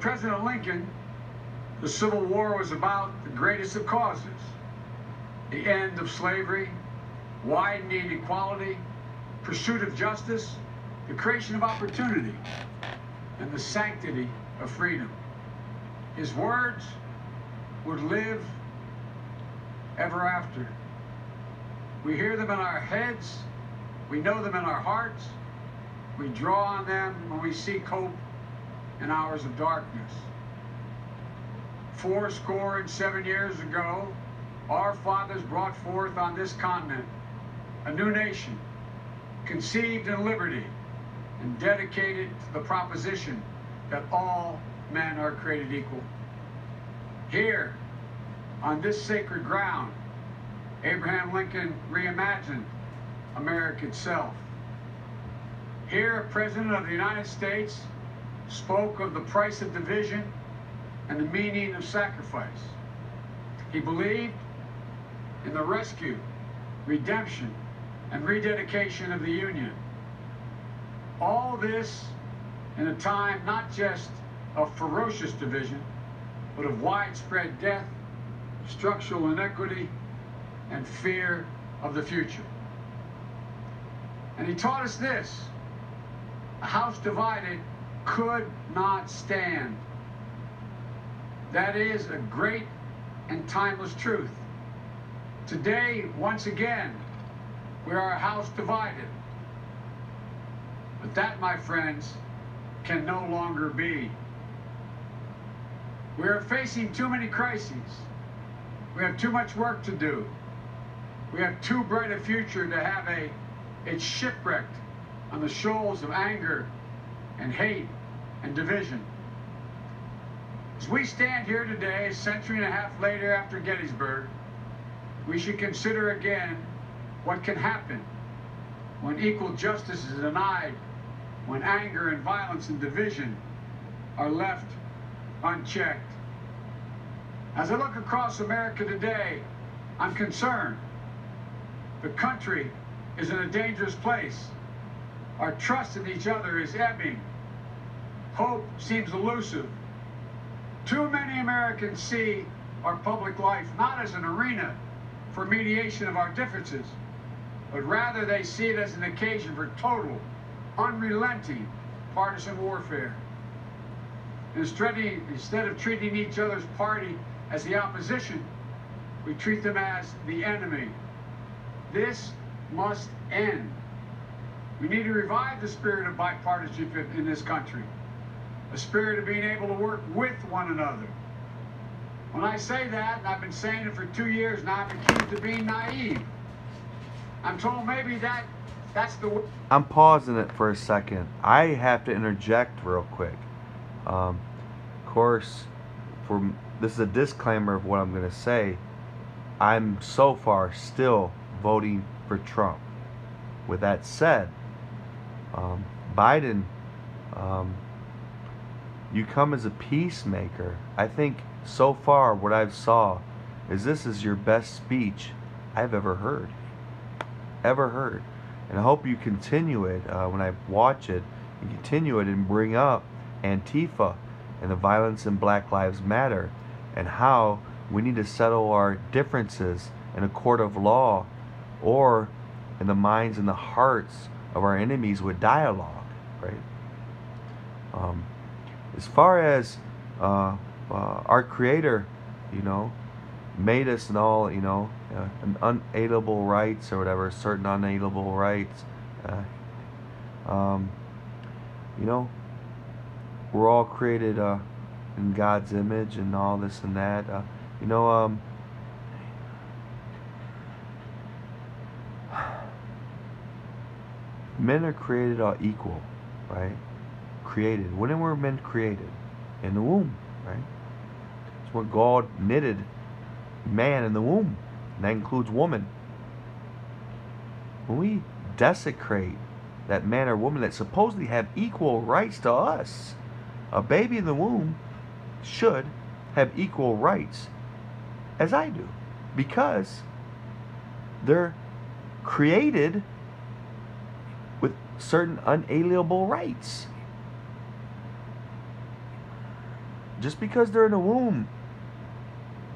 President Lincoln, the Civil War was about the greatest of causes the end of slavery, widening equality, pursuit of justice, the creation of opportunity, and the sanctity of freedom. His words would live ever after. We hear them in our heads, we know them in our hearts, we draw on them when we seek hope in hours of darkness. Four score and seven years ago, our fathers brought forth on this continent a new nation, conceived in liberty and dedicated to the proposition that all men are created equal. Here, on this sacred ground, Abraham Lincoln reimagined America itself. Here, President of the United States spoke of the price of division and the meaning of sacrifice. He believed in the rescue, redemption, and rededication of the Union. All this in a time not just of ferocious division, but of widespread death, structural inequity, and fear of the future. And he taught us this a house divided could not stand. That is a great and timeless truth. Today, once again, we are a house divided. But that, my friends, can no longer be. We are facing too many crises. We have too much work to do. We have too bright a future to have a it's shipwrecked on the shoals of anger and hate and division. As we stand here today, a century and a half later after Gettysburg, we should consider again what can happen when equal justice is denied, when anger and violence and division are left unchecked. As I look across America today, I'm concerned. The country is in a dangerous place. Our trust in each other is ebbing. Hope seems elusive. Too many Americans see our public life not as an arena for mediation of our differences, but rather they see it as an occasion for total, unrelenting partisan warfare. Instead of treating each other's party as the opposition, we treat them as the enemy. This must end. We need to revive the spirit of bipartisanship in this country, a spirit of being able to work with one another. When I say that, and I've been saying it for two years now, I'm accused of being naive. I'm told maybe that that's the. I'm pausing it for a second. I have to interject real quick. Um, of course, for this is a disclaimer of what I'm going to say. I'm so far still voting for Trump. With that said, um, Biden, um, you come as a peacemaker. I think so far what I've saw is this is your best speech I've ever heard, ever heard, and I hope you continue it uh, when I watch it and continue it and bring up Antifa and the violence in Black Lives Matter and how we need to settle our differences in a court of law or in the minds and the hearts of our enemies with dialogue, right? Um, as far as uh, uh, our Creator, you know, made us and all, you know, uh, an unalienable rights or whatever, certain unalienable rights. Uh, um, you know, we're all created uh, in God's image and all this and that. Uh, you know, um, men are created all equal, right? Created. When were men created? In the womb, right? It's where God knitted man in the womb. And that includes woman. When we desecrate that man or woman that supposedly have equal rights to us, a baby in the womb should have equal rights as I do because they're created with certain unalienable rights. Just because they're in a womb,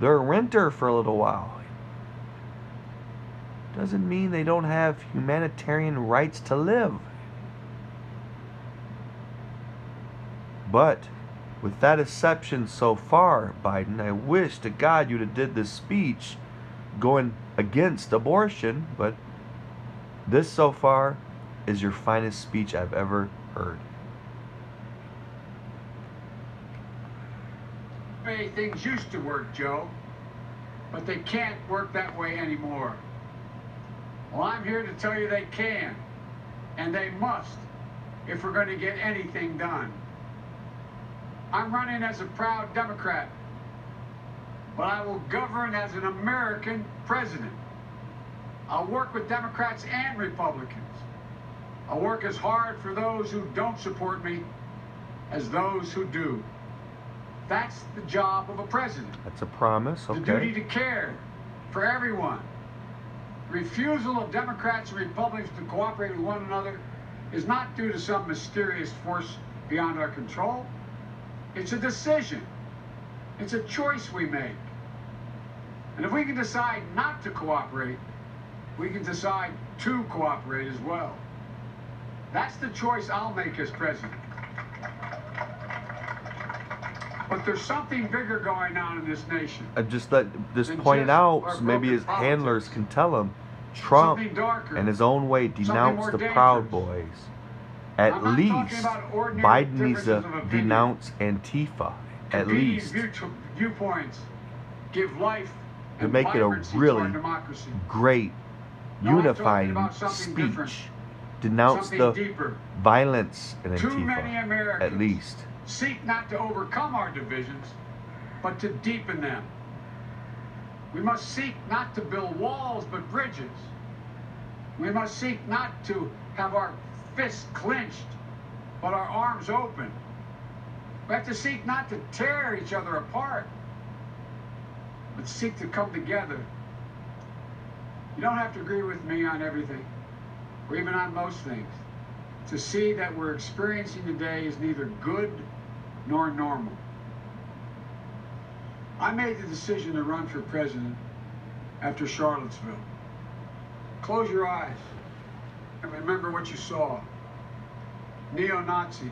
they're a renter for a little while. Doesn't mean they don't have humanitarian rights to live. But with that exception so far, Biden, I wish to God you'd have did this speech going against abortion, but this so far is your finest speech I've ever heard. Way things used to work, Joe, but they can't work that way anymore. Well, I'm here to tell you they can, and they must, if we're going to get anything done. I'm running as a proud Democrat, but I will govern as an American president. I'll work with Democrats and Republicans. I'll work as hard for those who don't support me as those who do. That's the job of a president. That's a promise, okay. The duty to care for everyone. Refusal of Democrats and Republicans to cooperate with one another is not due to some mysterious force beyond our control. It's a decision. It's a choice we make. And if we can decide not to cooperate, we can decide to cooperate as well. That's the choice I'll make as president. But there's something bigger going on in this nation. I just let just Than point it out so maybe his handlers can tell him Trump darker. in his own way denounced the Proud. Boys. At I'm not talking least Biden needs to differences of opinion. denounce Antifa. At least viewpoints give life to make it a really great No, unifying something different. speech. Denounce Something the deeper. violence in Antifa. At least. Seek not to overcome our divisions, but to deepen them. We must seek not to build walls, but bridges. We must seek not to have our fists clenched, but our arms open. We have to seek not to tear each other apart, but seek to come together. You don't have to agree with me on everything, or even on most things. To see that we're experiencing today is neither good nor normal. I made the decision to run for president after Charlottesville. Close your eyes and remember what you saw. Neo-Nazis,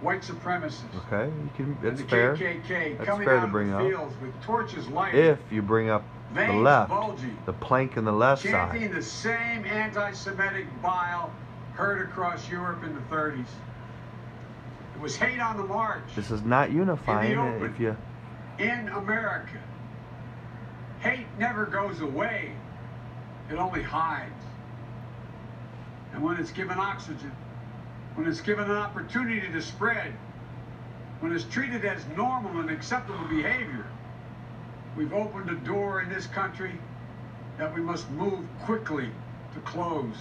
white supremacists, Okay, you can. and That's the fair. KKK That's coming fair out to of bring the up. fields with torches lighted, If you bring up the left, the plank in the left side chanting side. the same anti-Semitic bile heard across Europe in the 30s. Was hate on the march. This is not unifying. open. If you in America. Hate never goes away, it only hides. And when it's given oxygen, when it's given an opportunity to spread, when it's treated as normal and acceptable behavior, we've opened a door in this country that we must move quickly to close.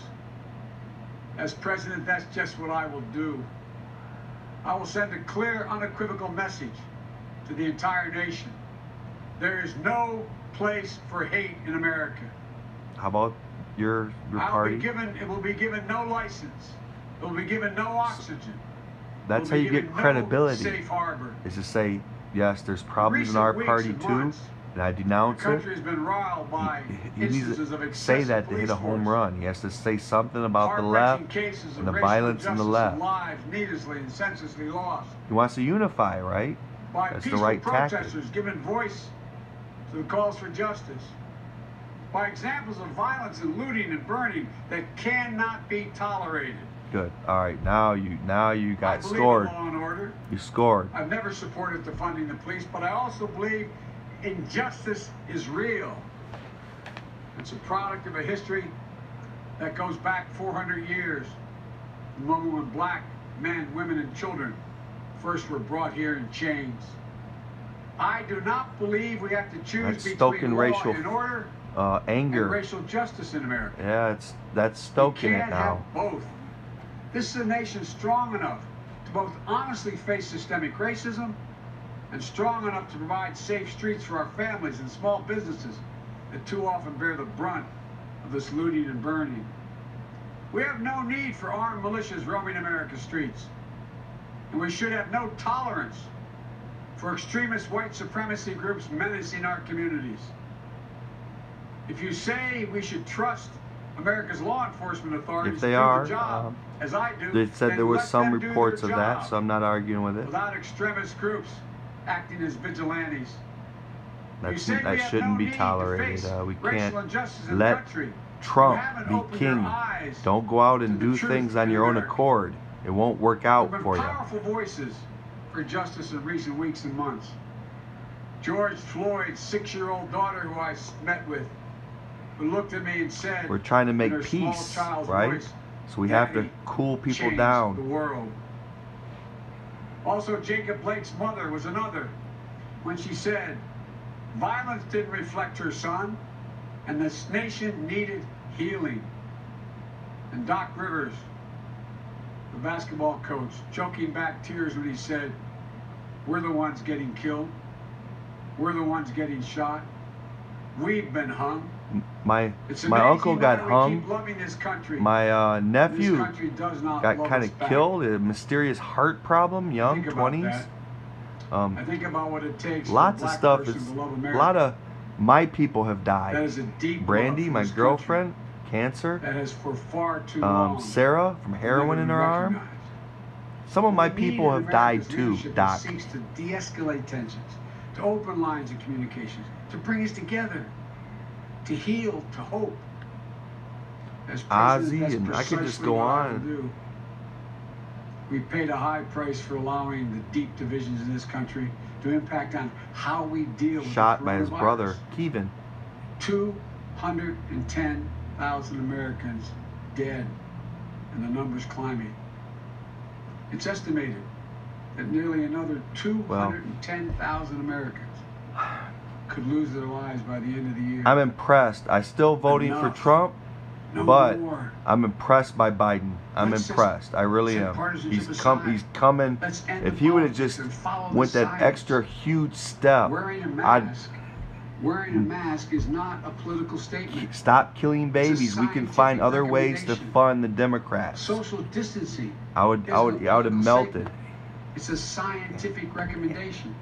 As president, that's just what I will do. I will send a clear, unequivocal message to the entire nation. There is no place for hate in America. how about your your party? be given, it will be given no license. It will be given no oxygen. That's how you get given no credibility. safe harbor. Is to say yes, there's problems in our party too, months, and I denounce it. country has been riled by He, he needs instances of to say that to hit a home run. He has to say something about the left. cases and the violence in the left. and lives needlessly and senselessly lost. He wants to unify, right? by That's the peaceful right tactic. protesters giving voice to the calls for justice, by examples of violence and looting and burning that cannot be tolerated. Good. All right. Now you now you got scored. in law and order. You scored. I've never supported defunding the police, but I also believe injustice is real. It's a product of a history that goes back 400 years, the moment when black men, women, and children first were brought here in chains. I do not believe we have to choose That's between racial and order Uh, and anger. racial justice in America. Yeah, it's that's stoking it now. have both. This is a nation strong enough to both honestly face systemic racism and strong enough to provide safe streets for our families and small businesses that too often bear the brunt of this looting and burning. We have no need for armed militias roaming America's streets. And we should have no tolerance for extremist white supremacy groups menacing our communities. If you say we should trust America's law enforcement authorities If they to do are, the job, um, as I do, They said there was some reports of that, so I'm not arguing with it. without extremist groups acting as vigilantes. That's, that shouldn't no be tolerated. Uh, we can't let. Trump be king. Don't go out and do things on your own accord. It won't work out for you. powerful voices for justice in recent weeks and months. George Floyd's six-year-old daughter, who I met with, who looked at me and said, We're trying to make peace, right? voice, So we have to cool people down. Also, Jacob Blake's mother was another when she said, violence didn't reflect her son, and this nation needed healing. And Doc Rivers, the basketball coach, choking back tears when he said, We're the ones getting killed. We're the ones getting shot. We've been hung. My my uncle got hung. My uh, nephew country does not got kind of killed. A mysterious heart problem, young, 20s. Um, I think about what it takes. lots of stuff person is to love a lot of my people have died. is a deep Brandy, my this country girlfriend, cancer. that has for far too Um, long Sarah from heroin in her arm. Some of my people have died too, Doc. Seeks to de-escalate tensions, to open lines of communications, to bring us together, to heal, to hope. As ah, Ozzy, president, and I could just go on. We paid a high price for allowing the deep divisions in this country to impact on how we deal with Shot by his brother, Kevin. 210,000 Americans dead, and the number's climbing. It's estimated that nearly another 210,000 Americans could lose their lives by the end of the year. I'm impressed. I'm still voting for Trump, no but more. I'm impressed by Biden. I'm Let's just impressed. I really am. He's come. He's coming. If he would have just and follow the went that science. extra huge step, wearing a I'd wearing a mask is not a political statement. stop killing babies. We can find other ways to fund the Democrats. Social distancing I would. I would. I would have melted. statement. It's a scientific recommendation.